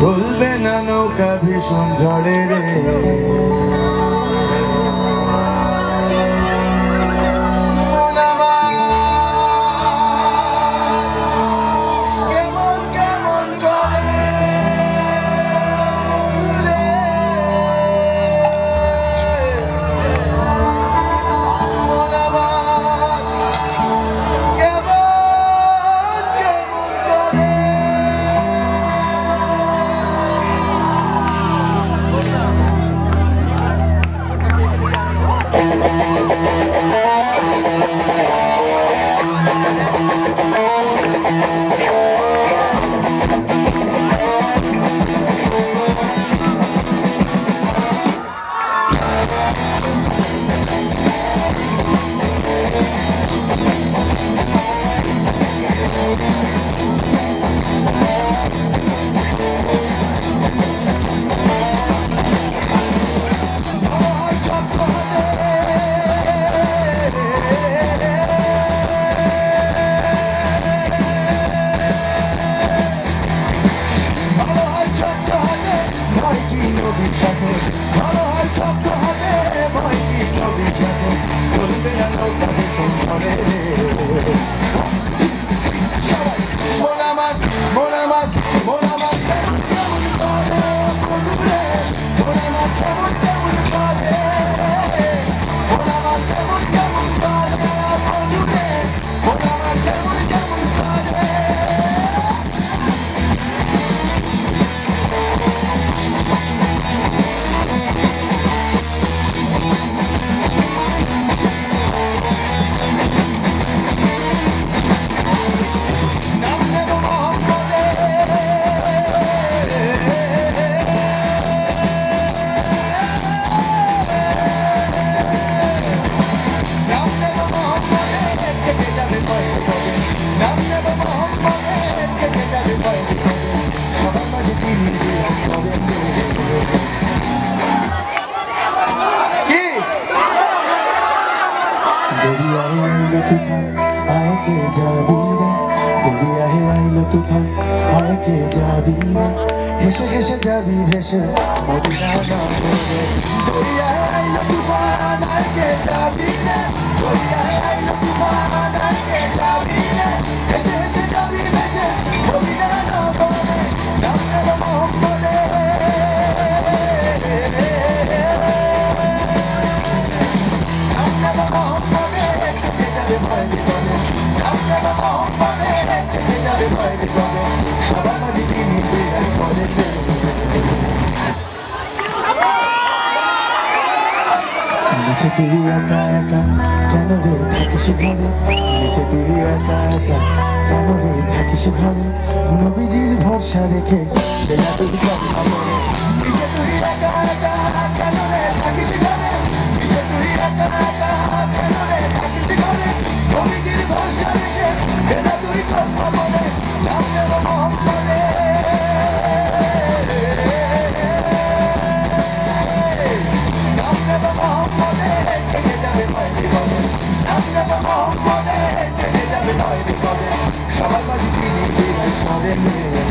ভুলবে না নৌকা ভীষণ ঝড়ে রে। Thank you. আইলো তুফান আয় কে যাবি রে? আহে, আইলো তুফান, আয় কে যাবি না হেসে হেসে যাবি, ভেসে। মদিনা নাম করে দরিয়ায় আইলো তুফান, আয় কে যাবি রে? দরিয়ায় যাবে একা একা, কেন রে থাকিস ঘরে? নিচে একা একা, কেন রে থাকিস ঘরে? নবীজির ভরসা রেখে বেলা একা একা, কেন রে থাকিস ঘরে? নিচে একা একা যাবে ভয় বিপদে সবার মাঝে তিনি বিরাজ করেন